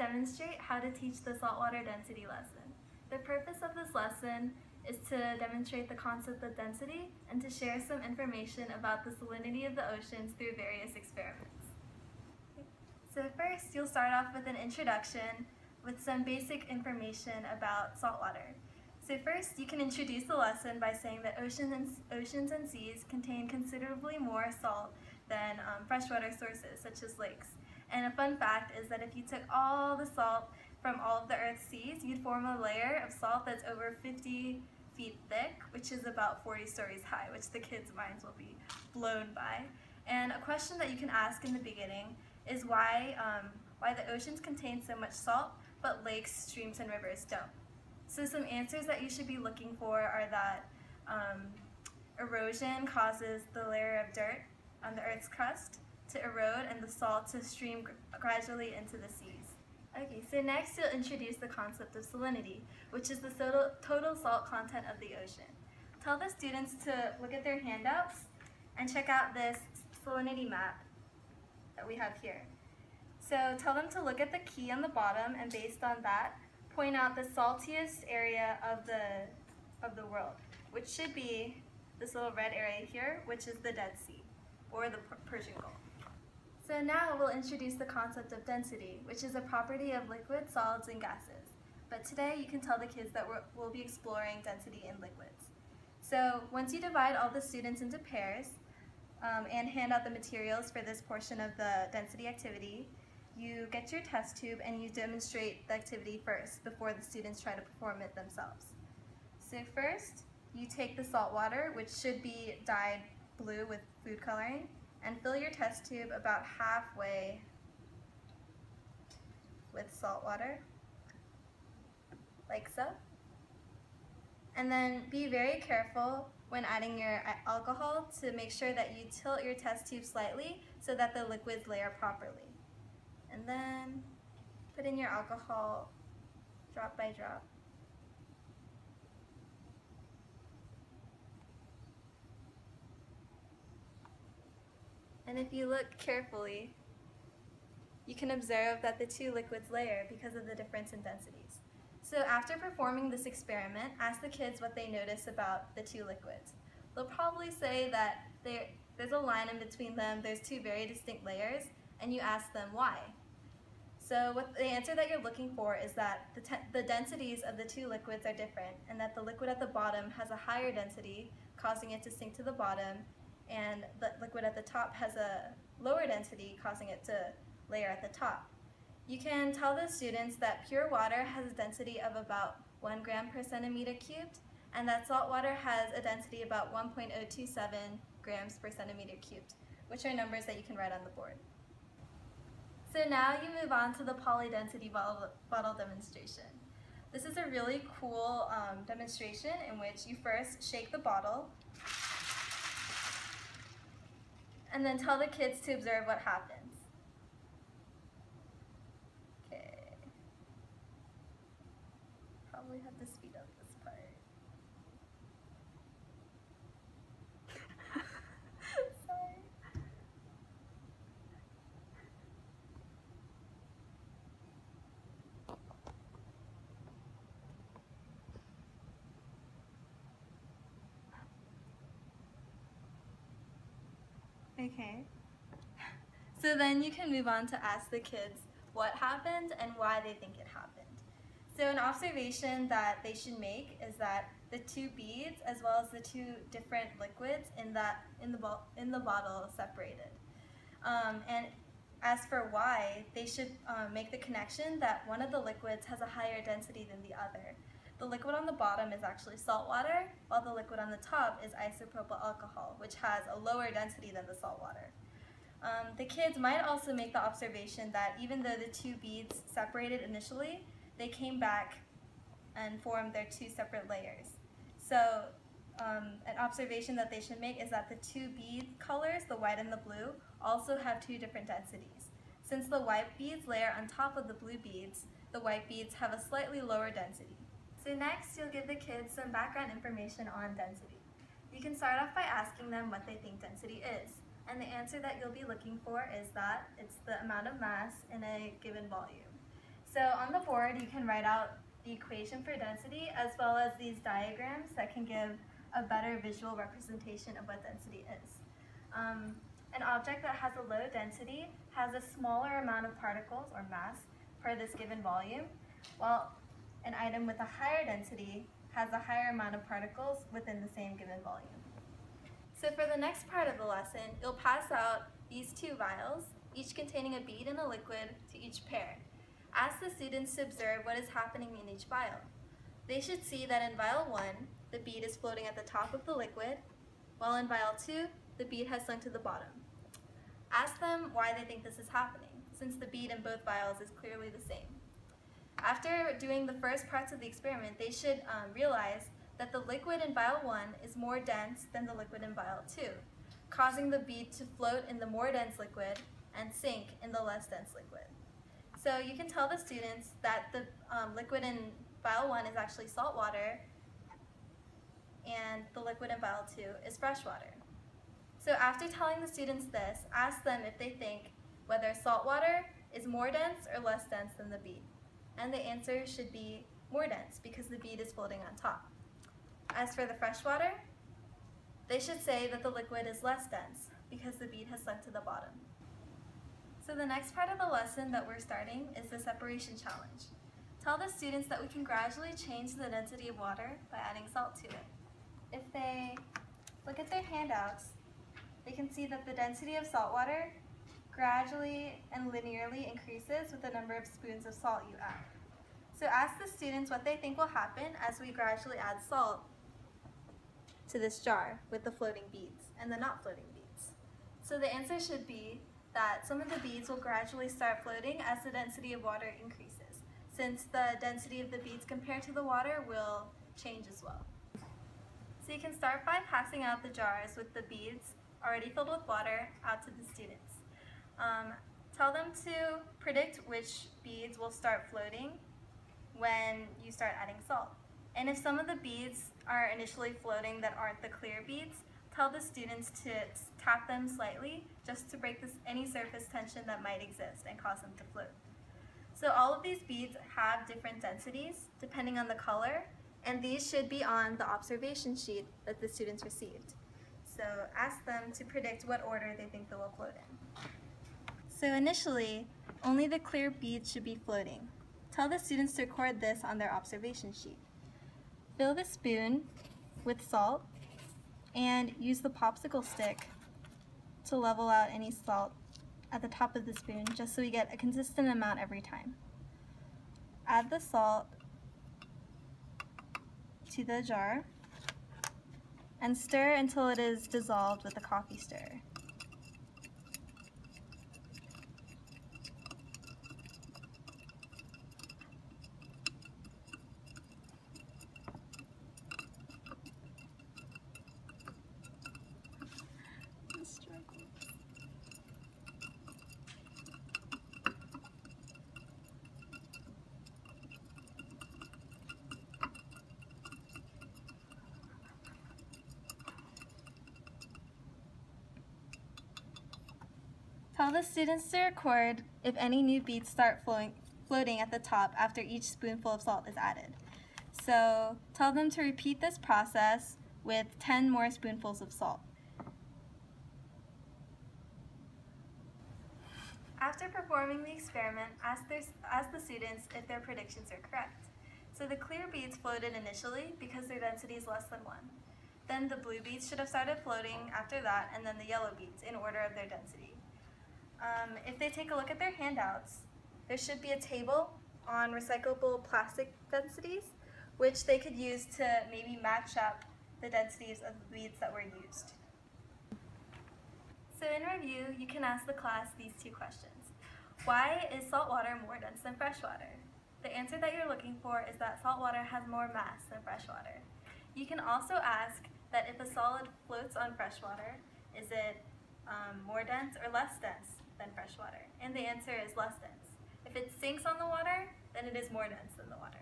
demonstrate how to teach the saltwater density lesson. The purpose of this lesson is to demonstrate the concept of density and to share some information about the salinity of the oceans through various experiments. So first, you'll start off with an introduction with some basic information about saltwater. So first, you can introduce the lesson by saying that oceans and, oceans and seas contain considerably more salt than um, freshwater sources, such as lakes. And a fun fact is that if you took all the salt from all of the Earth's seas, you'd form a layer of salt that's over 50 feet thick, which is about 40 stories high, which the kids' minds will be blown by. And a question that you can ask in the beginning is why, um, why the oceans contain so much salt, but lakes, streams, and rivers don't. So some answers that you should be looking for are that um, erosion causes the layer of dirt on the Earth's crust to erode and the salt to stream gradually into the seas. Okay, so next you'll introduce the concept of salinity, which is the total, salt content of the ocean. Tell the students to look at their handouts and check out this salinity map that we have here. So tell them to look at the key on the bottom and based on that, point out the saltiest area of the, of the world, which should be this little red area here, which is the Dead Sea, or the Persian Gulf. So now we'll introduce the concept of density, which is a property of liquids, solids, and gases. But today you can tell the kids that we'll be exploring density in liquids. So once you divide all the students into pairs um, and hand out the materials for this portion of the density activity, you get your test tube and you demonstrate the activity first before the students try to perform it themselves. So first, you take the salt water, which should be dyed blue with food coloring, and fill your test tube about halfway with salt water, like so. And then be very careful when adding your uh, alcohol to make sure that you tilt your test tube slightly so that the liquids layer properly. And then put in your alcohol drop by drop. And if you look carefully, you can observe that the two liquids layer because of the difference in densities. So after performing this experiment, ask the kids what they notice about the two liquids. They'll probably say that there's a line in between them, there's two very distinct layers, and you ask them why. So what the answer that you're looking for is that the, the densities of the two liquids are different and that the liquid at the bottom has a higher density, causing it to sink to the bottom, and the liquid at the top has a lower density, causing it to layer at the top. You can tell the students that pure water has a density of about 1 gram per centimeter cubed, and that salt water has a density about 1.027 grams per centimeter cubed, which are numbers that you can write on the board. So now you move on to the polydensity bottle, bottle demonstration. This is a really cool um, demonstration in which you first shake the bottle and then tell the kids to observe what happens. Okay. Probably have to speed up this part. Sorry. Okay. So then you can move on to ask the kids what happened and why they think it happened. So an observation that they should make is that the two beads as well as the two different liquids in that in the in the bottle separated. Um, and as for why, they should um, make the connection that one of the liquids has a higher density than the other. The liquid on the bottom is actually salt water, while the liquid on the top is isopropyl alcohol, which has a lower density than the salt water. Um, the kids might also make the observation that even though the two beads separated initially, they came back and formed their two separate layers. So um, an observation that they should make is that the two bead colors, the white and the blue, also have two different densities. Since the white beads layer on top of the blue beads, the white beads have a slightly lower density. So next, you'll give the kids some background information on density. You can start off by asking them what they think density is. And the answer that you'll be looking for is that it's the amount of mass in a given volume. So on the board, you can write out the equation for density as well as these diagrams that can give a better visual representation of what density is. Um, an object that has a low density has a smaller amount of particles or mass per this given volume, while an item with a higher density has a higher amount of particles within the same given volume. So for the next part of the lesson, you'll pass out these two vials, each containing a bead and a liquid to each pair. Ask the students to observe what is happening in each vial. They should see that in vial 1, the bead is floating at the top of the liquid, while in vial 2, the bead has sunk to the bottom. Ask them why they think this is happening, since the bead in both vials is clearly the same. After doing the first parts of the experiment, they should um, realize that the liquid in vial 1 is more dense than the liquid in vial 2, causing the bead to float in the more dense liquid and sink in the less dense liquid. So you can tell the students that the um, liquid in vial 1 is actually salt water and the liquid in vial 2 is fresh water. So after telling the students this, ask them if they think whether salt water is more dense or less dense than the bead. And the answer should be more dense because the bead is floating on top. As for the freshwater, they should say that the liquid is less dense because the bead has sunk to the bottom. So the next part of the lesson that we're starting is the separation challenge. Tell the students that we can gradually change the density of water by adding salt to it. If they look at their handouts, they can see that the density of salt water gradually and linearly increases with the number of spoons of salt you add. So ask the students what they think will happen as we gradually add salt to this jar with the floating beads and the not floating beads. So the answer should be that some of the beads will gradually start floating as the density of water increases, since the density of the beads compared to the water will change as well. So you can start by passing out the jars with the beads already filled with water out to the students. Um, tell them to predict which beads will start floating when you start adding salt. And if some of the beads are initially floating that aren't the clear beads, tell the students to tap them slightly just to break this, any surface tension that might exist and cause them to float. So all of these beads have different densities depending on the color, and these should be on the observation sheet that the students received. So ask them to predict what order they think they will float in. So initially, only the clear beads should be floating. Tell the students to record this on their observation sheet. Fill the spoon with salt and use the popsicle stick to level out any salt at the top of the spoon just so we get a consistent amount every time. Add the salt to the jar and stir until it is dissolved with a coffee stirrer. Tell the students to record if any new beads start flowing, floating at the top after each spoonful of salt is added. So tell them to repeat this process with 10 more spoonfuls of salt. After performing the experiment, ask, their, ask the students if their predictions are correct. So the clear beads floated initially because their density is less than 1. Then the blue beads should have started floating after that, and then the yellow beads in order of their density. Um, if they take a look at their handouts, there should be a table on recyclable plastic densities, which they could use to maybe match up the densities of the beads that were used. So in review, you can ask the class these two questions. Why is salt water more dense than fresh water? The answer that you're looking for is that salt water has more mass than fresh water. You can also ask that if a solid floats on fresh water, is it um, more dense or less dense? Than fresh water? And the answer is less dense. If it sinks on the water, then it is more dense than the water.